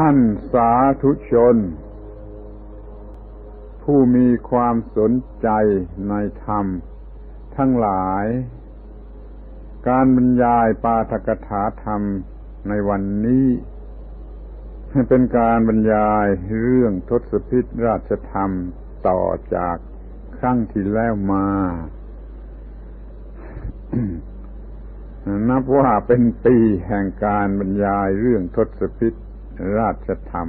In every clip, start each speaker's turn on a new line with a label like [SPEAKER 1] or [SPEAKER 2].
[SPEAKER 1] ท่านสาธุชน ผู้มีความสนใจในธรรม ทั้งหลาย การบรรยายปาฐกถาธรรมในวันนี้เป็นการบรรยายเรื่องทศพิษราชธรรมต่อจากครั้งที่แล้วมา นับว่าเป็นปีแห่งการบรรยายเรื่องทศพิษ ราชธรรม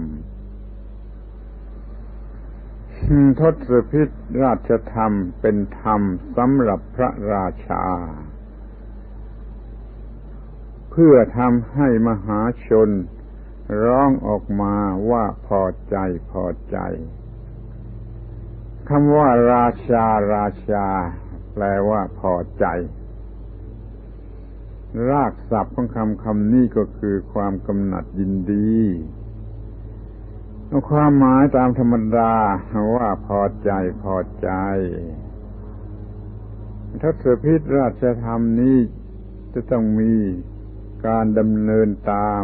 [SPEAKER 1] ทศพิษราชธรรมเป็นธรรมสำหรับพระราชา เพื่อทำให้มหาชนร้องออกมาว่าพอใจพอใจคำว่าราชาราชา แปลว่าพอใจ รากศัพท์ของคำคำนี้ก็คือความกำหนัดยินดีความหมายตามธรรมดาว่าพอใจพอใจทศพิธราชธรรมนี้จะต้องมีการดำเนินตาม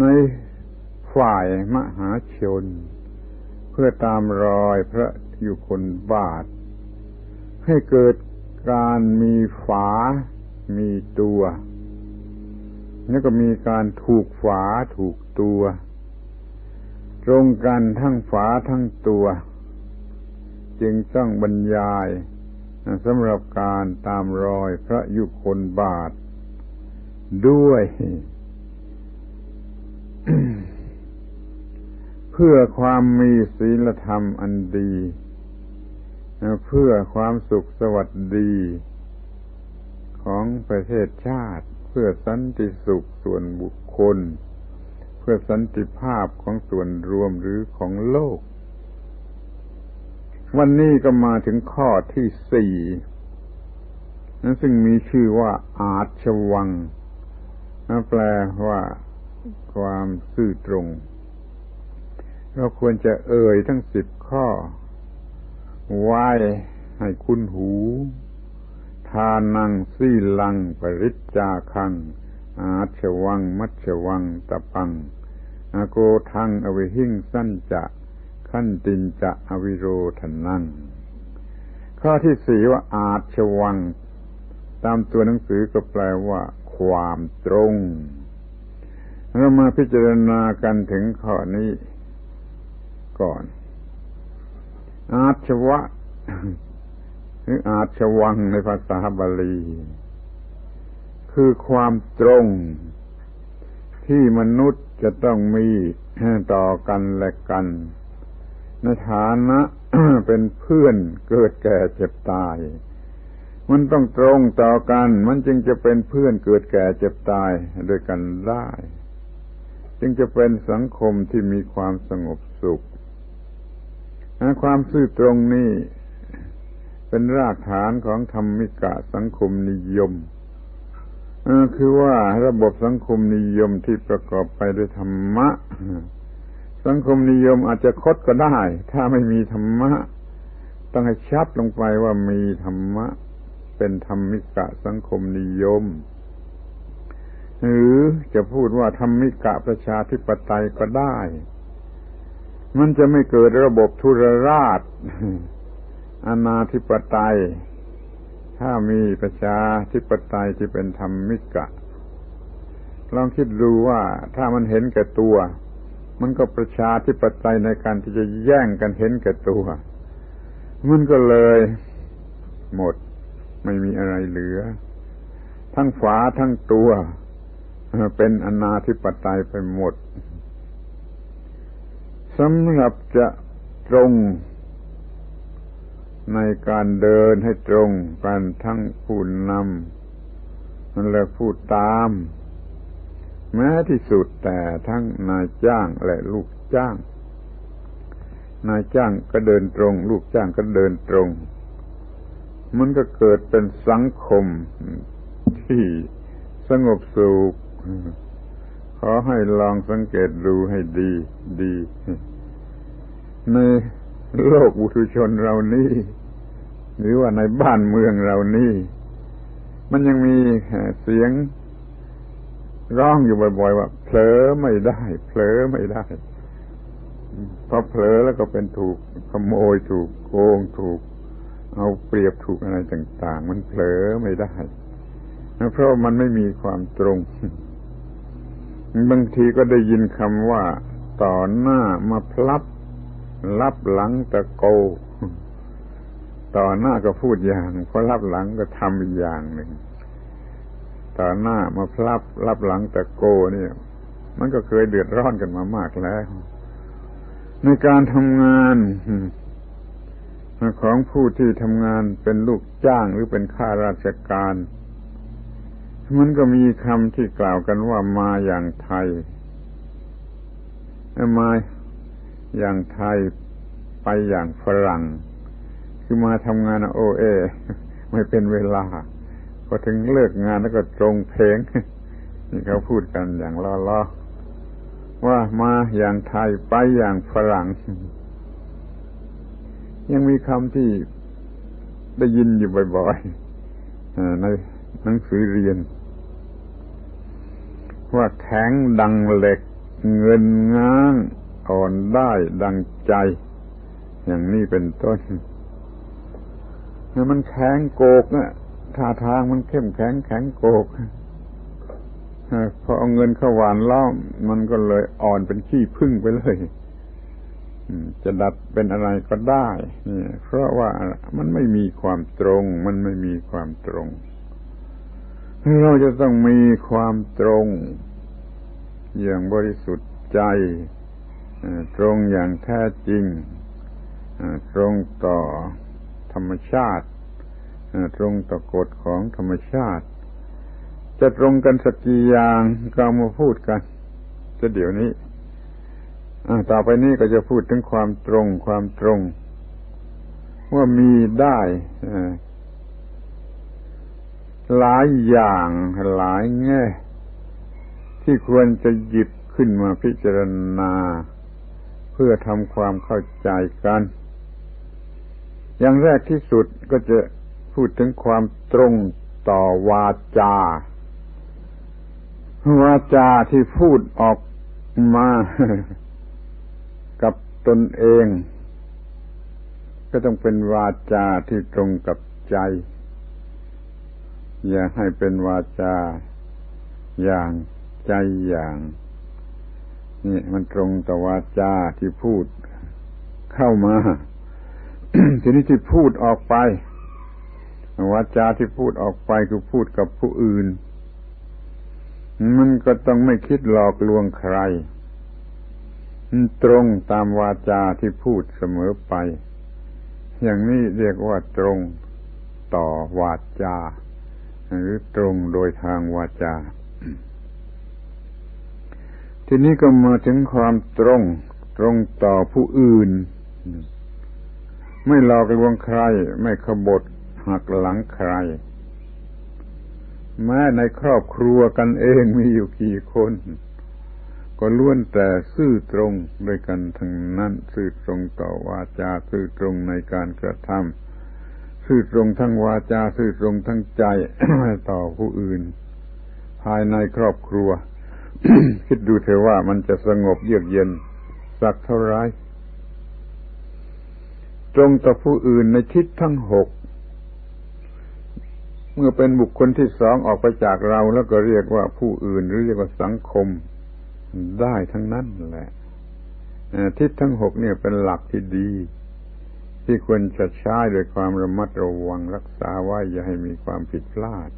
[SPEAKER 1] ในฝ่ายมหาชน เพื่อตามรอยพระยุคนบาท ให้เกิดการมีฝา มีตัว แล้วก็มีการถูกฝาถูกตัว ตรงกันทั้งฝาทั้งตัว จึงต้องบรรยายสำหรับการตามรอยพระยุคนบาท ด้วย เพื่อความมีศีลธรรมอันดี เพื่อความสุขสวัสดี ของประเทศชาติ เพื่อสันติสุขส่วนบุคคล เพื่อสันติภาพของส่วนรวมหรือของโลก วันนี้ก็มาถึงข้อที่สี่นั้นซึ่งมีชื่อว่าอาชวังแปลว่าความซื่อตรง เราควรจะเอ่ยทั้งสิบข้อ ไว้ให้คุณหู ทานังสีลัง ปริจจาคัง อาชวัง มัชวังตะปังอาโกทัง อวิหิงสั้นจะขั้นตินจะอวิโรทนัง ข้อที่สี่ว่าอาชวัง ตามตัวหนังสือก็แปลว่า ความตรง เรามาพิจารณากันถึงข้อนี้ก่อน อาชวะ รืออาชวังในภาษาบาลี คือความตรงที่มนุษย์จะต้องมีต่อกันและกัน ในฐานะเป็นเพื่อนเกิดแก่เจ็บตาย มันต้องตรงต่อกัน มันจึงจะเป็นเพื่อนเกิดแก่เจ็บตายด้วยกันได้ จึงจะเป็นสังคมที่มีความสงบสุข ความซื่อตรงนี้ เป็นรากฐานของธรรมิกะสังคมนิยมคือว่าระบบสังคมนิยมที่ประกอบไปด้วยธรรมะ สังคมนิยมอาจจะคดก็ได้ ถ้าไม่มีธรรมะ ต้องให้ชัดลงไปว่ามีธรรมะ เป็นธรรมิกะสังคมนิยม หรือจะพูดว่าธรรมิกะประชาธิปไตยก็ได้ มันจะไม่เกิดระบบทุรราช อนาธิปไตย ถ้ามีประชาธิปไตยที่เป็นธรรมิกะ ลองคิดดูว่าถ้ามันเห็นแก่ตัว มันก็ประชาธิปไตยในการที่จะแย่งกันเห็นแก่ตัว มันก็เลย หมดไม่มีอะไรเหลือ ทั้งฝาทั้งตัว เป็นอนาธิปไตยไปหมดสำหรับจะตรง ในการเดินให้ตรงกันทั้งผู้นำและผู้ตาม แม้ที่สุดแต่ทั้งนายจ้างและลูกจ้าง นายจ้างก็เดินตรง ลูกจ้างก็เดินตรง มันก็เกิดเป็นสังคมที่สงบสุขขอให้ลองสังเกตดูให้ดี ดี ในโลกบุตุชนเรานี้ หรือว่าในบ้านเมืองเรานี้มันยังมีเสียงร้องอยู่บ่อยๆว่าเผลอไม่ได้เผลอไม่ได้พอเผลอแล้วก็เป็นถูกขโมยถูกโกงถูก เอาเปรียบถูกอะไรต่าง ๆ มันเผลอไม่ได้เพราะมันไม่มีความตรง บางทีก็ได้ยินคำว่า ต่อหน้ามาพลับรับหลังตะโก ต่อหน้าก็พูดอย่างพอรับหลังก็ทำอีกอย่างหนึ่ง ต่อหน้ามาพลับรับหลังแตะโกนี่มันก็เคยเดือดร้อนกันมามากแล้ว ในการทำงานของผู้ที่ทำงานเป็นลูกจ้างหรือเป็นข้าราชการ มันก็มีคำที่กล่าวกันว่ามาอย่างไทย มาอย่างไทยไปอย่างฝรั่ง คือมาทำงานโอเอ ไม่เป็นเวลา พอถึงเลิกงานแล้วก็ตรงเพลงนี่เขาพูดกันอย่างล้อๆว่ามาอย่างไทยไปอย่างฝรั่ง ยังมีคำที่ได้ยินอยู่บ่อยๆในหนังสือเรียน ว่าแข็งดังเหล็ก เงินง้าง อ่อนได้ดังใจ อย่างนี้เป็นต้น มันแข็งโกกเนี่ยท่าทางมันเข้มแข็งแข็งโกกพอเอาเงินเข้าหวานล้อมมันก็เลยอ่อนเป็นขี้พึ่งไปเลยจะดัดเป็นอะไรก็ได้นี่เพราะว่ามันไม่มีความตรง มันไม่มีความตรง เราจะต้องมีความตรง อย่างบริสุทธิ์ใจ ตรงอย่างแท้จริง ตรงต่อ ธรรมชาติ ตรงต่อกฎของธรรมชาติ จะตรงกันสักกี่อย่างก็มาพูดกันจะเดี๋ยวนี้ต่อไปนี้ก็จะพูดถึงความตรงความตรง ว่ามีได้หลายอย่างหลายแง่ ที่ควรจะหยิบขึ้นมาพิจารณา เพื่อทำความเข้าใจกัน อย่างแรกที่สุดก็จะพูดถึงความตรงต่อวาจา วาจาที่พูดออกมา กับตนเอง ก็ต้องเป็นวาจาที่ตรงกับใจ อย่าให้เป็นวาจา อย่างใจอย่างนี่มันตรงต่อวาจาที่พูดเข้ามา ทีนี้ที่พูดออกไปวาจาที่พูดออกไปคือพูดกับผู้อื่น มันก็ต้องไม่คิดหลอกลวงใคร ตรงตามวาจาที่พูดเสมอไป อย่างนี้เรียกว่าตรงต่อวาจา หรือตรงโดยทางวาจา ทีนี้ก็มาถึงความตรง ตรงต่อผู้อื่น ไม่หลอกลวงใคร ไม่ขบฏหักหลังใคร แม้ในครอบครัวกันเองมีอยู่กี่คน ก็ล้วนแต่ซื่อตรงด้วยกันทั้งนั้น ซื่อตรงต่อวาจา ซื่อตรงในการกระทำซื่อตรงทั้งวาจา ซื่อตรงทั้งใจต่อผู้อื่น ภายในครอบครัว คิดดูเถอะว่ามันจะสงบเยือกเย็นสักเท่าไร ตรงต่อผู้อื่นในทิศทั้งหก เมื่อเป็นบุคคลที่สองออกไปจากเราแล้วก็เรียกว่าผู้อื่นหรือเรียกว่าสังคมได้ทั้งนั้นแหละทิศทั้งหกเนี่ยเป็นหลักที่ดี ที่ควรจะใช้ด้วยความระมัดระวังรักษาไว้อย่าให้มีความผิดพลาด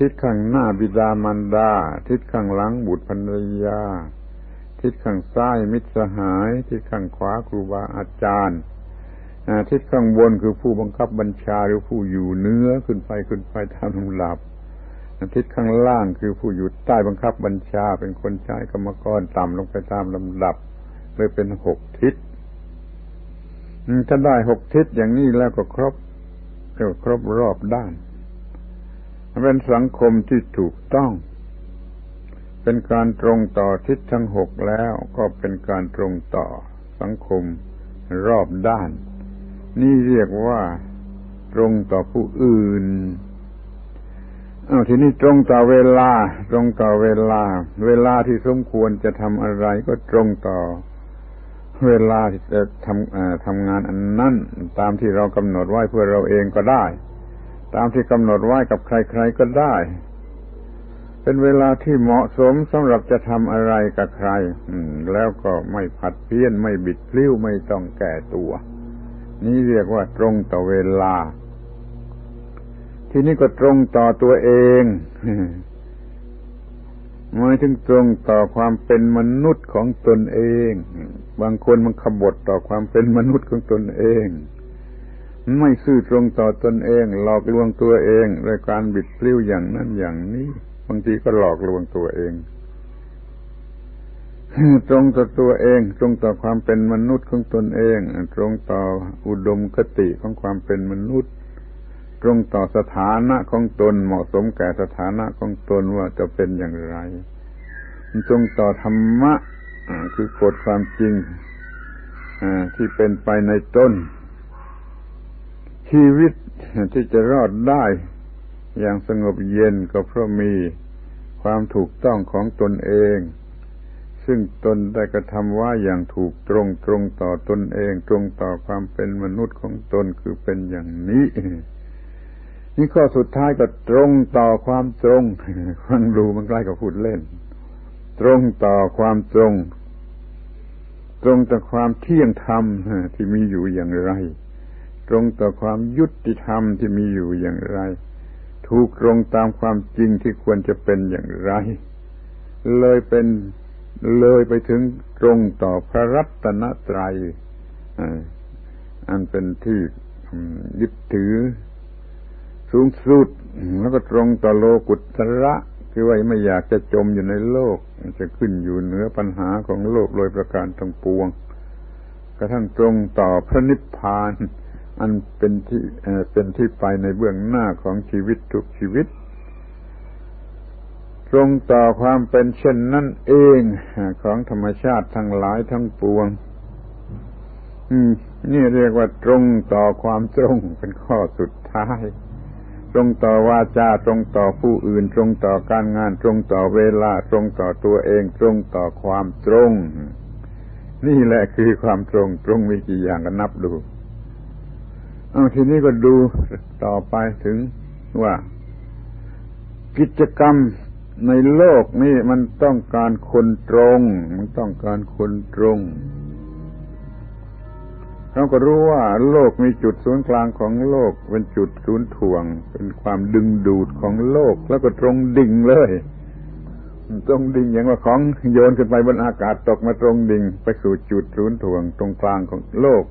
[SPEAKER 1] ทิศข้างหน้าบิดามารดา ทิศข้างหลังบุตรภรรยา ทิศข้างซ้ายมิตรสหาย ทิศข้างขวาครูบาอาจารย์ ทิศข้างบนคือผู้บังคับบัญชาหรือผู้อยู่เนื้อขึ้นไปขึ้นไปตามลำดับทิศข้างล่างคือผู้อยู่ใต้บังคับบัญชาเป็นคนใช้กรรมกรต่ำลงไปตามลำดับเลยเป็นหกทิศถ้าได้หกทิศอย่างนี้แล้วก็ครบเรียก็ครบรอบด้านเป็นสังคมที่ถูกต้อง เป็นการตรงต่อทิศทั้งหกแล้วก็เป็นการตรงต่อสังคมรอบด้าน นี่เรียกว่าตรงต่อผู้อื่นอาทีนี้ตรงต่อเวลา ตรงต่อเวลา เวลาที่สมควรจะทำอะไรก็ตรงต่อ เวลาที่จะทำทำงานอันนั้นตามที่เรากำหนดไว้เพื่อเราเองก็ได้ ตามที่กำหนดไว้กับใคร ๆก็ได้ เป็นเวลาที่เหมาะสมสำหรับจะทำอะไรกับใครแล้วก็ไม่ผัดเพี้ยนไม่บิดพลิ้วไม่ต้องแก่ตัว นี่เรียกว่าตรงต่อเวลา ทีนี้ก็ตรงต่อตัวเองหมายถึงตรงต่อความเป็นมนุษย์ของตนเอง บางคนมันขบฏต่อความเป็นมนุษย์ของตนเอง ไม่ซื่อตรงต่อตนเอง หลอกลวงตัวเองโดยการบิดพลิ้วอย่างนั้นอย่างนี้ บางทีก็หลอกลวงตัวเอง ตรงต่อตัวเอง ตรงต่อความเป็นมนุษย์ของตนเอง ตรงต่ออุดมคติของความเป็นมนุษย์ ตรงต่อสถานะของตนเหมาะสมแก่สถานะของตนว่าจะเป็นอย่างไรตรงต่อธรรมะคือกฎความจริงที่เป็นไปในตนชีวิตที่จะรอดได้ อย่างสงบเย็นก็เพราะมีความถูกต้องของตนเอง ซึ่งตนได้กระทำว่าอย่างถูกตรงตรงต่อตนเองตรงต่อความเป็นมนุษย์ของตนคือเป็นอย่างนี้ นี่ข้อสุดท้ายก็ตรงต่อความตรงฟังดูมันใกล้กับพูดเล่น ตรงต่อความตรง ตรงต่อความเที่ยงธรรมที่มีอยู่อย่างไร ตรงต่อความยุติธรรมที่มีอยู่อย่างไร ถูกตรงตามความจริงที่ควรจะเป็นอย่างไร เลยเป็น เลยไปถึงตรงต่อพระรัตนตรัยอันเป็นที่ยึดถือสูงสุดแล้วก็ตรงต่อโลกุตระคือว่าไม่อยากจะจมอยู่ในโลก จะขึ้นอยู่เหนือปัญหาของโลกโดยประการทั้งปวง กระทั่งตรงต่อพระนิพพาน อันเป็นที่เป็นที่ไปในเบื้องหน้าของชีวิตทุกชีวิต ตรงต่อความเป็นเช่นนั่นเองของธรรมชาติทั้งหลายทั้งปวงนี่เรียกว่าตรงต่อความตรงเป็นข้อสุดท้าย ตรงต่อวาจาตรงต่อผู้อื่น ตรงต่อการงาน ตรงต่อเวลา ตรงต่อตัวเอง ตรงต่อความตรง นี่แหละคือความตรงตรงมีกี่อย่างก็นับดูเอาทีนี้ก็ดูต่อไปถึงว่า กิจกรรม ในโลกนี่มันต้องการคนตรง มันต้องการคนตรงเราก็รู้ว่าโลกมีจุดศูนย์กลางของโลก เป็นจุดศูนย์ถ่วง เป็นความดึงดูดของโลกแล้วก็ตรงดิ่งเลยตรงดิ่งอย่างว่าของโยนขึ้นไปบนอากาศตกมาตรงดิ่ง ไปสู่จุดศูนย์ถ่วง ตรงกลางของโลก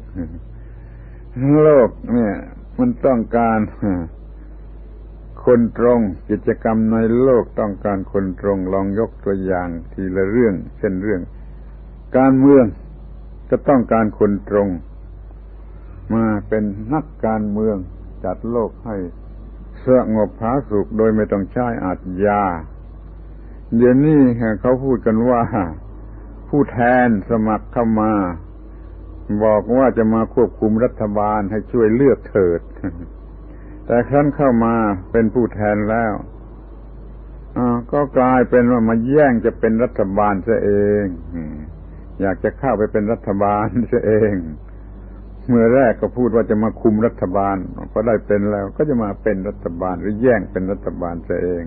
[SPEAKER 1] โลกเนี่ย มันต้องการ คนตรง กิจกรรมในโลกต้องการคนตรง ลองยกตัวอย่างทีละเรื่อง เช่นเรื่อง การเมืองก็ต้องการคนตรง มาเป็นนักการเมืองจัดโลกให้สงบผาสุขโดยไม่ต้องใช้อาจยา เดี๋ยวนี้เขาพูดกันว่า ผู้แทนสมัครเข้ามา บอกว่าจะมาควบคุมรัฐบาลให้ช่วยเลือกเถิด แต่ครั้นเข้ามาเป็นผู้แทนแล้วก็กลายเป็นว่ามาแย่งจะเป็นรัฐบาลซะเองอยากจะเข้าไปเป็นรัฐบาลซะเอง เมื่อแรกก็พูดว่าจะมาคุมรัฐบาลพอได้เป็นแล้ว ก็จะมาเป็นรัฐบาลหรือแย่งเป็นรัฐบาลซะเอง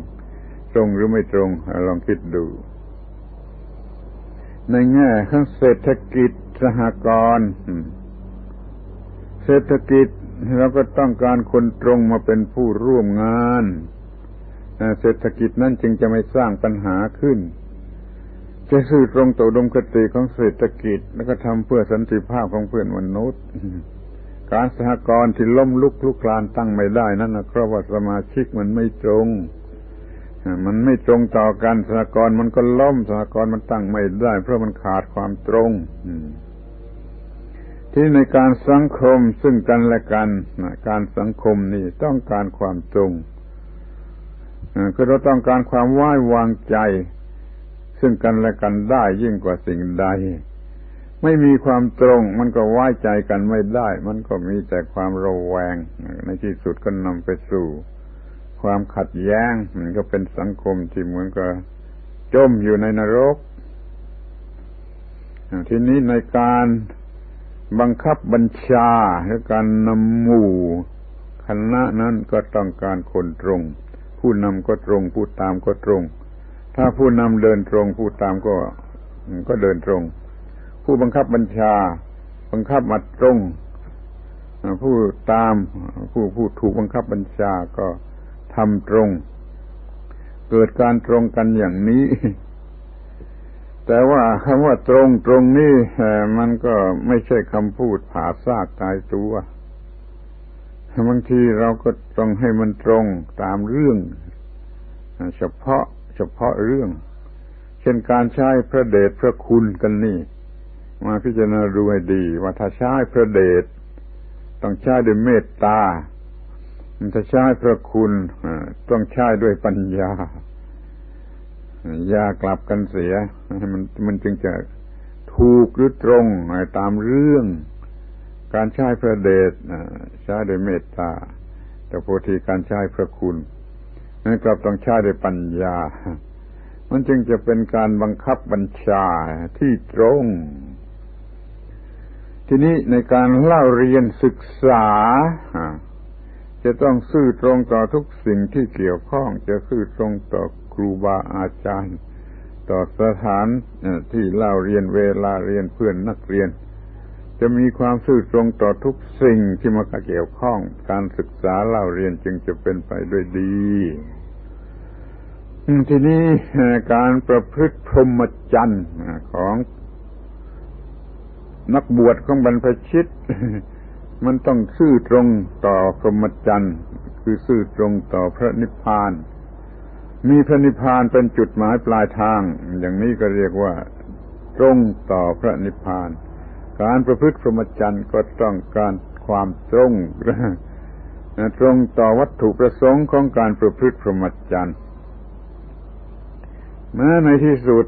[SPEAKER 1] ตรงหรือไม่ตรงลองคิดดู ในแง่ข้างเศรษฐกิจสหกรณ์เศรษฐกิจ เราก็ต้องการคนตรงมาเป็นผู้ร่วมงาน เศรษฐกิจนั้นจึงจะไม่สร้างปัญหาขึ้น จะสื่อตรงต่อดมคติของเศรษฐกิจ แล้วก็ทำเพื่อสันติภาพของเพื่อนมนุษย์ การสหกรณ์ที่ล้มลุกลุกคลานตั้งไม่ได้นั่นนะเพราะว่าสมาชิกมันไม่ตรงมันไม่ตรงต่อกันสหกรณ์มันก็ล้มสหกรณ์มันตั้งไม่ได้ เพราะมันขาดความตรง ที่ในการสังคมซึ่งกันและกันการสังคมนี่ต้องการความตรงคือเราต้องการความไว้วางใจ ซึ่งกันและกันได้ยิ่งกว่าสิ่งใด ไม่มีความตรง มันก็ไว้ใจกันไม่ได้ มันก็มีแต่ความระแวง ในที่สุดก็นำไปสู่ ความขัดแย้ง มันก็เป็นสังคมที่เหมือนกับจมอยู่ในนรกทีนี้ในการ บังคับบัญชาหรือการนำหมู่คณะนั้นก็ต้องการคนตรง ผู้นำก็ตรงผู้ตามก็ตรง ถ้าผู้นำเดินตรง ผู้ตามก็ก็เดินตรง ผู้บังคับบัญชา บังคับมาตรงผู้ตามผู้ผู้ถูกบังคับบัญชาก็ทำตรง เกิดการตรงกันอย่างนี้ แต่ว่าคำว่าตรงตรงนี่มันก็ไม่ใช่คำพูดผ่าซากตายตัวบางทีเราก็ต้องให้มันตรงตามเรื่อง เฉพาะเฉพาะเรื่อง เช่นการใช้พระเดชพระคุณกันนี่ มาพิจารณาดูให้ดี ว่าถ้าใช้พระเดชต้องใช้ด้วยเมตตาถ้าใช้พระคุณต้องใช้ด้วยปัญญา อย่ากลับกันเสีย มันมันจึงจะถูกหรือตรงตามเรื่อง การใช้พระเดชใช้ด้วยเมตตา แต่โพธิการใช้พระคุณนั้นกลับต้องใช้ด้วยปัญญา มันจึงจะเป็นการบังคับบัญชาที่ตรง ทีนี้ในการเล่าเรียนศึกษาจะต้องซื่อตรงต่อทุกสิ่งที่เกี่ยวข้อง จะซื่อตรงต่อ ครูบาอาจารย์ ต่อสถานที่เล่าเรียนเวลาเรียนเพื่อนนักเรียน จะมีความซื่อตรงต่อทุกสิ่งที่มาเกี่ยวข้องการศึกษาเล่าเรียนจึงจะเป็นไปด้วยดีทีนี้การประพฤติพรหมจรรย์ของนักบวชของบรรพชิต มันต้องซื่อตรงต่อพรหมจรรย์คือซื่อตรงต่อพระนิพพาน มีพระนิพพานเป็นจุดหมายปลายทาง อย่างนี้ก็เรียกว่า ตรงต่อพระนิพพาน การประพฤติพรหมจรรย์ก็ต้องการความตรงตรงต่อวัตถุประสงค์ของการประพฤติพรหมจรรย์แม้ในที่สุด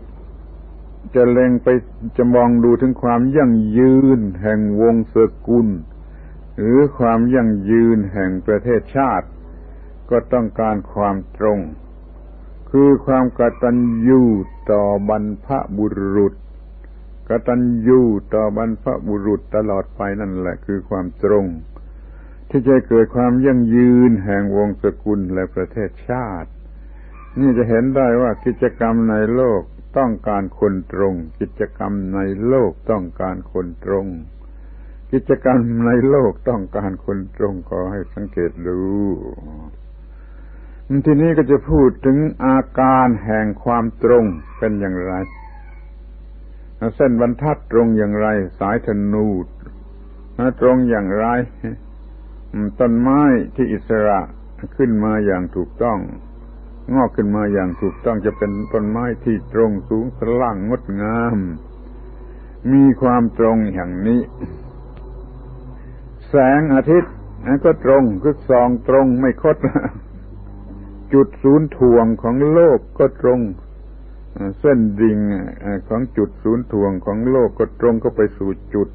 [SPEAKER 1] จะเล็งไปจะมองดูถึงความยั่งยืนแห่งวงศกุล หรือความยั่งยืนแห่งประเทศชาติ ก็ต้องการความตรง คือความกตัญญูต่อบรรพบุรุษ กตัญญูต่อบรรพบุรุษตลอดไปนั่นแหละ คือความตรง ที่จะเกิดความยั่งยืนแห่งวงศกุลและประเทศชาติ นี่จะเห็นได้ว่ากิจกรรมในโลกต้องการคนตรง กิจกรรมในโลกต้องการคนตรง กิจกรรมในโลกต้องการคนตรงขอให้สังเกตดู ทีนี้ก็จะพูดถึงอาการแห่งความตรงเป็นอย่างไร เส้นบรรทัดตรงอย่างไร สายธนูตรงอย่างไร ต้นไม้ที่อิสระขึ้นมาอย่างถูกต้อง งอกขึ้นมาอย่างถูกต้องจะเป็นต้นไม้ที่ตรงสูงสล่างงดงาม มีความตรงอย่างนี้ แสงอาทิตย์ก็ตรงคือส่องตรงไม่คด จุดศูนย์ถ่วงของโลกก็ตรงเส้นดิ่งของจุดศูนย์ถ่วงของโลกก็ตรงก็ไปสู่จุด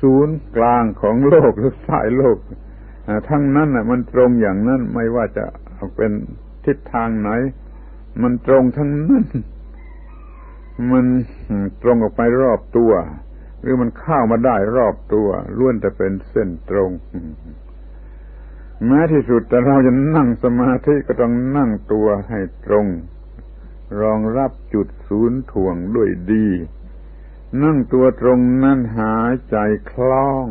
[SPEAKER 1] ศูนย์กลางของโลกหรือสายโลกทั้งนั้นมันตรงอย่างนั้นไม่ว่าจะเป็นทิศทางไหน มันตรงทั้งนั้น มันตรงออกไปรอบตัว หรือมันเข้ามาได้รอบตัวล้วนแต่เป็นเส้นตรง แม้ที่สุดแต่เราจะนั่งสมาธิก็ต้องนั่งตัวให้ตรง รองรับจุดศูนย์ถ่วงด้วยดี นั่งตัวตรงนั่นหายใจคล่อง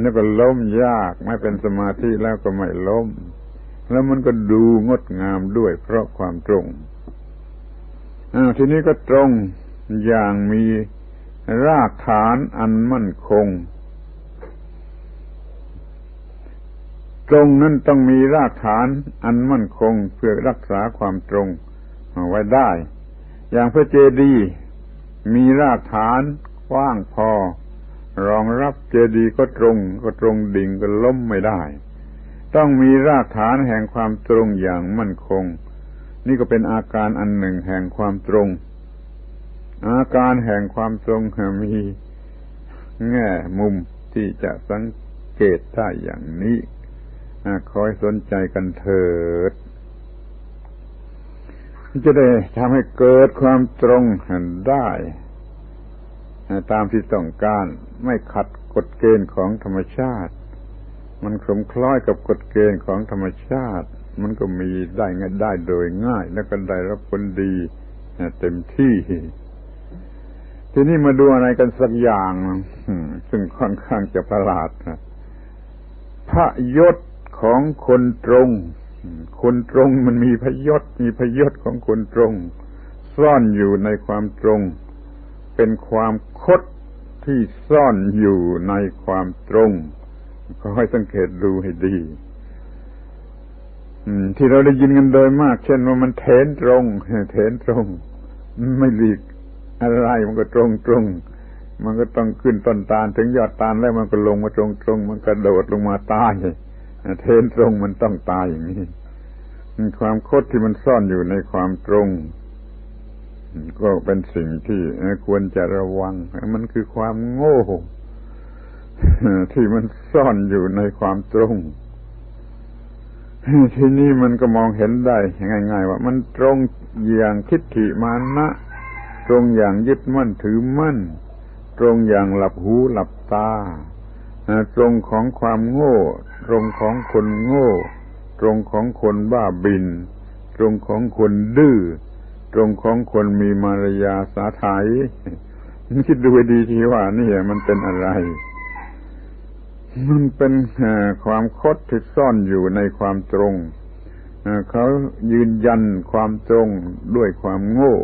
[SPEAKER 1] นี่ก็ล้มยากไม่เป็นสมาธิแล้วก็ไม่ล้ม แล้วมันก็ดูงดงามด้วยเพราะความตรงอทีนี้ก็ตรงอย่างมีรากฐานอันมั่นคง ตรงนั้นต้องมีรากฐานอันมั่นคงเพื่อรักษาความตรงไว้ได้ อย่างพระเจดีย์มีรากฐานกว้างพอ รองรับเจดีย์ก็ตรง ก็ตรงดิ่งก็ล้มไม่ได้ ต้องมีรากฐานแห่งความตรงอย่างมั่นคง นี่ก็เป็นอาการอันหนึ่งแห่งความตรง อาการแห่งความตรงมีแง่มุมที่จะสังเกตได้อย่างนี้ คอยสนใจกันเถิด จะได้ทำให้เกิดความตรงได้ตามที่ต้องการไม่ขัดกฎเกณฑ์ของธรรมชาติ มันคลมคล้อยกับกฎเกณฑ์ของธรรมชาติ มันก็มีได้ง่ายได้โดยง่าย แล้วก็ได้รับผลดีเต็มที่ ทีนี้มาดูอะไรกันสักอย่างซึ่งค่อนข้างจะประหลาดพระยศ ของคนตรง คนตรงมันมีพยศมีพยศของคนตรง ซ่อนอยู่ในความตรง เป็นความคดที่ซ่อนอยู่ในความตรงขอให้สังเกตดูให้ดีที่เราได้ยินกันโดยมาก เช่นว่ามันเทนตรงเทนตรง ไม่หลีกอะไรมันก็ตรงตรงมันก็ต้องขึ้นต้นตาลถึงยอดตาลแล้วมันก็ลงมาตรงตรงมันกระโดดลงมาตาย เทนตรงมันต้องตายอย่างนี้ความคดที่มันซ่อนอยู่ในความตรง ก็เป็นสิ่งที่ควรจะระวัง มันคือความโง่ที่มันซ่อนอยู่ในความตรง ที่นี่มันก็มองเห็นได้ง่าย ๆ ว่ามันตรงอย่างทิฏฐิมานะตรงอย่างยึดมั่นถือมั่น ตรงอย่างหลับหูหลับตา ตรงของความโง่ ตรงของคนโง่ ตรงของคนบ้าบิน ตรงของคนดื้อตรงของคนมีมารยาสาไถยคิดดูดีทีว่านี่มันเป็นอะไร มันเป็นความคดที่ซ่อนอยู่ในความตรงเขายืนยันความตรงด้วยความโง่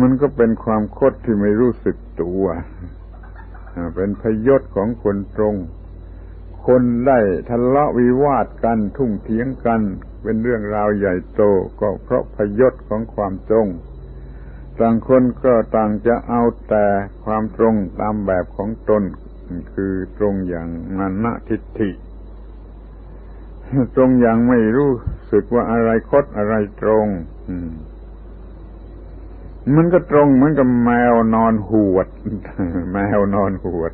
[SPEAKER 1] มันก็เป็นความคดที่ไม่รู้สึกตัว เป็นพยศของคนตรง คนได้ทะเลาะวิวาทกันทุ่งเถียงกัน เป็นเรื่องราวใหญ่โตก็เพราะพยศของความตรง ต่างคนก็ต่างจะเอาแต่ความตรงตามแบบของตน คือตรงอย่างมานะทิฏฐิตรงอย่างไม่รู้สึกว่าอะไรคดอะไรตรง อืม มันก็ตรงเหมือนกับแมวนอนหวด แมวนอนหวด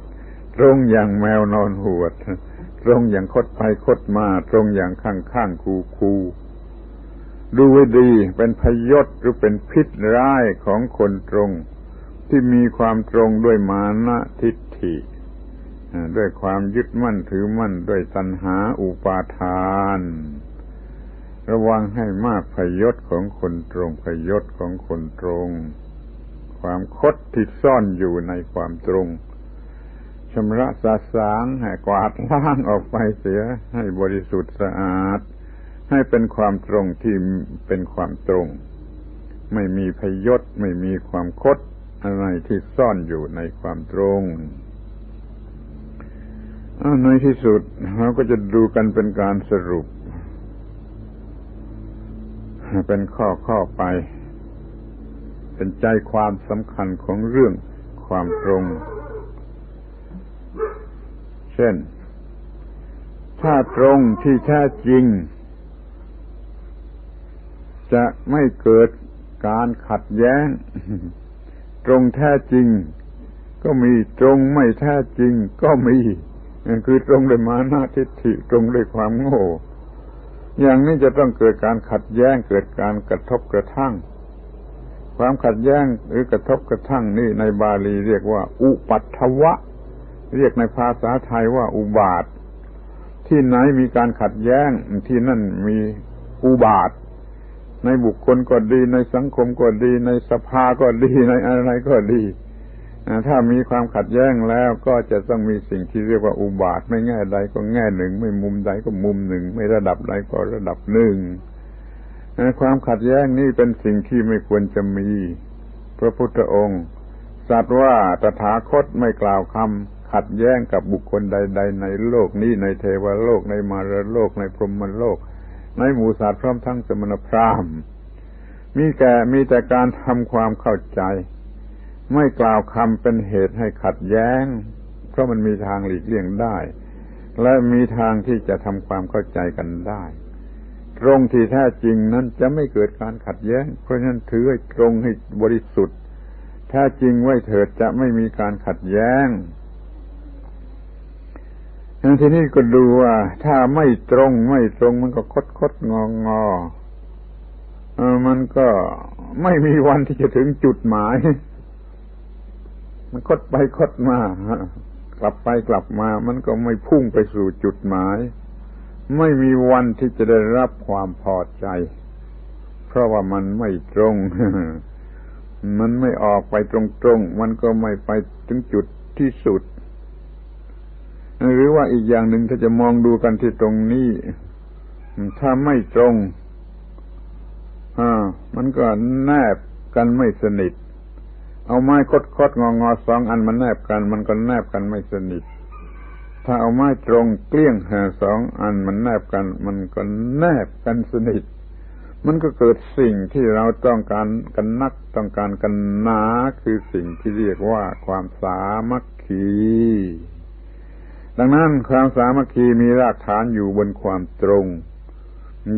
[SPEAKER 1] ตรงอย่างแมวนอนหวด ตรงอย่างคดไปคดมา ตรงอย่างข้างข้างคูคูดูไว้ดีเป็นพยศหรือเป็นพิษร้ายของคนตรง ที่มีความตรงด้วยมานะทิฏฐิด้วยความยึดมั่นถือมั่นด้วยตัณหาอุปาทาน ระวังให้มากพยศของคนตรงพยศของคนตรง ความคดที่ซ่อนอยู่ในความตรงชำระสาสางให้กวาดล้างออกไปเสียให้บริสุทธิ์สะอาด ให้เป็นความตรงที่เป็นความตรง ไม่มีพยศไม่มีความคดอะไรที่ซ่อนอยู่ในความตรงในที่สุดเราก็จะดูกันเป็นการสรุป เป็นข้อข้อไป เป็นใจความสำคัญของเรื่องความตรง เช่น ถ้าตรงที่แท้จริง จะไม่เกิดการขัดแย้ง ตรงแท้จริง ก็มีตรงไม่แท้จริงก็มี คือตรงด้วยมานะทิฏฐิตรงด้วยความโง่ อย่างนี้จะต้องเกิดการขัดแย้งเกิดการกระทบกระทั่ง ความขัดแย้งหรือกระทบกระทั่งนี่ในบาลีเรียกว่า อุปัตถวะ เรียกในภาษาไทยว่าอุบาท ที่ไหนมีการขัดแย้งที่นั่นมีอุบาท ในบุคคลก็ดีในสังคมก็ดี ในสภาก็ดีในอะไรก็ดี ถ้ามีความขัดแย้งแล้วก็จะต้องมีสิ่งที่เรียกว่าอุบาทไม่แง่ใดก็แง่หนึ่ง ไม่มุมใดก็มุมหนึ่ง ไม่ระดับใดก็ระดับหนึ่งความขัดแย้งนี่เป็นสิ่งที่ไม่ควรจะมี พระพุทธองค์สัตว์ว่าตถาคตไม่กล่าวคำขัดแย้งกับบุคคลใด ๆ ในโลกนี้ในเทวโลกในมารโลกในพรหมโลก ในหมู่สัตว์พร้อมทั้งสมณพราหมณ์มีแก่มีแต่การทำความเข้าใจ ไม่กล่าวคำเป็นเหตุให้ขัดแย้ง เพราะมันมีทางหลีกเลี่ยงได้ และมีทางที่จะทำความเข้าใจกันได้ ตรงที่แท้จริงนั้นจะไม่เกิดการขัดแย้ง เพราะฉะนั้นถือให้ตรงให้บริสุทธิ์แท้จริงไว้เถิดจะไม่มีการขัดแย้งทีนี้ก็ดูว่า ถ้าไม่ตรงไม่ตรงมันก็คดคดงองอเออมันก็ไม่มีวันที่จะถึงจุดหมาย มันคดไปคดมากลับไปกลับมา มันก็ไม่พุ่งไปสู่จุดหมาย ไม่มีวันที่จะได้รับความพอใจ เพราะว่ามันไม่ตรง มันไม่ออกไปตรงๆ มันก็ไม่ไปถึงจุดที่สุด หรือว่าอีกอย่างหนึ่งถ้าจะมองดูกันที่ตรงนี้ ถ้าไม่ตรง อ่า มันก็แนบกันไม่สนิท เอาไม้คดคดงองอสองอันมันแนบกัน มันก็แนบกันไม่สนิท ถ้าเอาไม้ตรงเกลี้ยงหาสองอันมันแนบกัน มันก็แนบกันสนิท มันก็เกิดสิ่งที่เราต้องการกันนักต้องการกันหนาคือสิ่งที่เรียกว่าความสามัคคีดังนั้นความสามัคคีมีรากฐานอยู่บนความตรง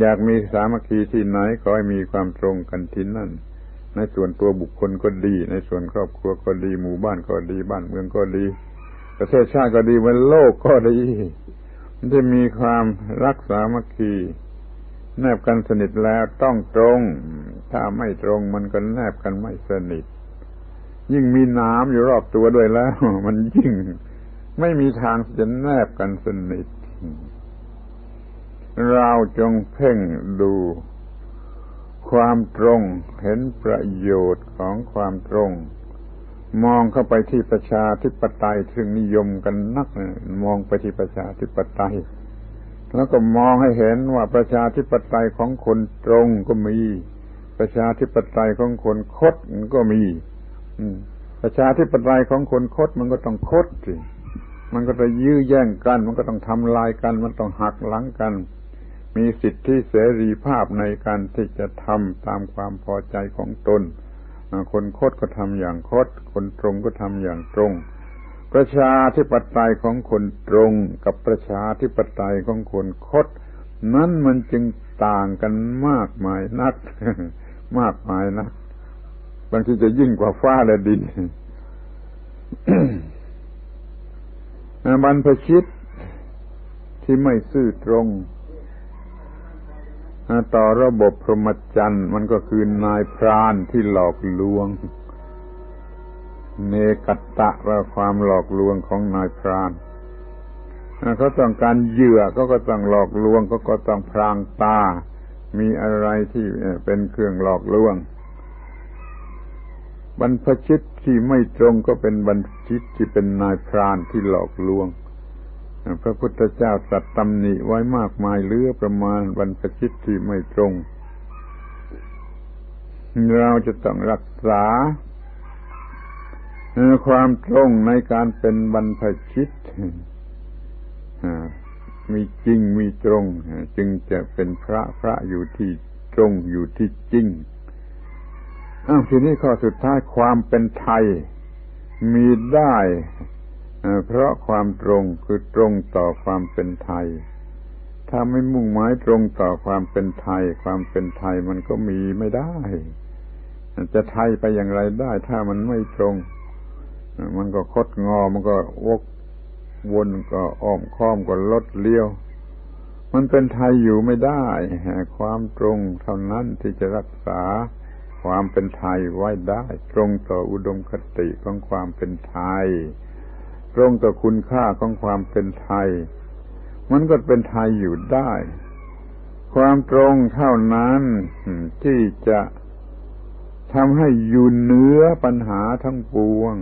[SPEAKER 1] อยากมีสามัคคีที่ไหนขอให้มีความตรงกันที่นั่น ในส่วนตัวบุคคลก็ดี ในส่วนครอบครัวก็ดี หมู่บ้านก็ดี บ้านเมืองก็ดี ประเทศชาติก็ดีวันโลกก็ดี มันจะมีความรักสามัคคีแนบกันสนิทแล้วต้องตรง ถ้าไม่ตรงมันก็แนบกันไม่สนิท ยิ่งมีน้ำอยู่รอบตัวด้วยแล้ว มันยิ่งไม่มีทางจะแนบกันสนิท เราจงเพ่งดู ความตรงเห็นประโยชน์ของความตรง มองเข้าไปที่ประชาธิปไตยซึ่งนิยมกันนักมองไปที่ประชาธิปไตย แล้วก็มองให้เห็นว่าประชาธิปไตยของคนตรงก็มี ประชาธิปไตยของคนคดก็มีประชาธิปไตยของคนคดมันก็ต้องคดสิมันก็จะยื้อแย่งกัน มันก็ต้องทำลายกัน มันต้องหักหลังกัน มีสิทธิเสรีภาพในการที่จะทำตามความพอใจของตน คนคดก็ทำอย่างคด คนตรงก็ทำอย่างตรง ประชาธิปไตยของคนตรงกับประชาธิปไตยของคนคด นั้นมันจึงต่างกันมากมายนัก มากมายนักบางทีจะยิ่งกว่าฟ้าและดินบรรพชิตที่ไม่ซื่อตรง ต่อระบบพรหมจรรย์มันก็คือนายพรานที่หลอกลวง เนกัตตะว่าความหลอกลวงของนายพรานเขาต้องการเหยื่อก็ก็ต้องหลอกลวงก็ก็ต้องพรางตา มีอะไรที่เป็นเครื่องหลอกลวง บรรพชิตที่ไม่ตรงก็เป็นบรรพชิตที่เป็นนายพรานที่หลอกลวง พระพุทธเจ้าสัตตำหนิไว้มากมายเลือประมาณบรรพชิตที่ไม่ตรง เราจะต้องรักษา ความตรงในการเป็นบรรพชิตมีจริงมีตรง จึงจะเป็นพระพระอยู่ที่ตรงอยู่ที่จริงอ้าวทีนี้ข้อสุดท้ายความเป็นไทยมีได้ เพราะความตรงคือตรงต่อความเป็นไทย ถ้าไม่มุ่งหมายตรงต่อความเป็นไทย ความเป็นไทยมันก็มีไม่ได้ จะไทยไปอย่างไรได้ ถ้ามันไม่ตรง มันก็คดงอมันก็วกวนก็อ้อมค้อมก็ลดเลี้ยว มันเป็นไทยอยู่ไม่ได้ความตรงเท่านั้นที่จะรักษาความเป็นไทยไว้ได้ ตรงต่ออุดมคติของความเป็นไทย ตรงต่อคุณค่าของความเป็นไทย มันก็เป็นไทยอยู่ได้ ความตรงเท่านั้นที่จะทำให้อยู่เหนือปัญหาทั้งปวง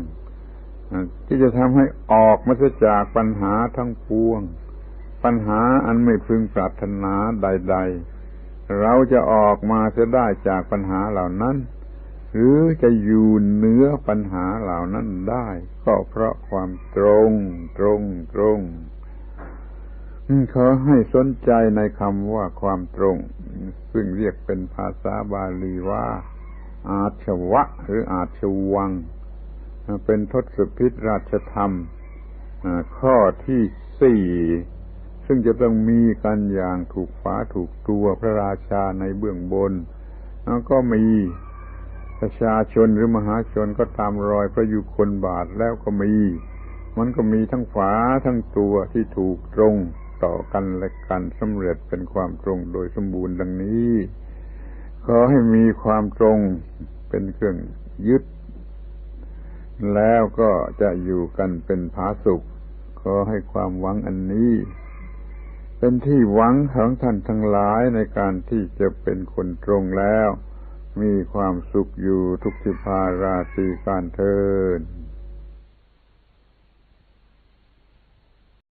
[SPEAKER 1] ที่จะทำให้ออกมาจากปัญหาทั้งปวง ปัญหาอันไม่พึงปรารถนาใด ๆ เราจะออกมาเสียได้จากปัญหาเหล่านั้น หรือจะอยู่เหนือปัญหาเหล่านั้นได้ ก็เพราะความตรง ตรง ตรงขอให้สนใจในคำว่าความตรง ซึ่งเรียกเป็นภาษาบาลีว่า อาชวะ หรืออาชวัง เป็นทศพิธราชธรรม ข้อที่สี่ซึ่งจะต้องมีกันอย่างถูกฝาถูกตัวพระราชาในเบื้องบน แล้วก็มี ประชาชนหรือมหาชนก็ตามรอยพระยุคนบาทแล้วก็มี มันก็มีทั้งฝาทั้งตัวที่ถูกตรงต่อกันและกันสำเร็จเป็นความตรงโดยสมบูรณ์ดังนี้ ขอให้มีความตรงเป็นเครื่องยึด แล้วก็จะอยู่กันเป็นผาสุข ขอให้ความหวังอันนี้ เป็นที่หวังของท่านทั้งหลายในการที่จะเป็นคนตรงแล้ว มีความสุขอยู่ทุกทิพาราศีการเทิน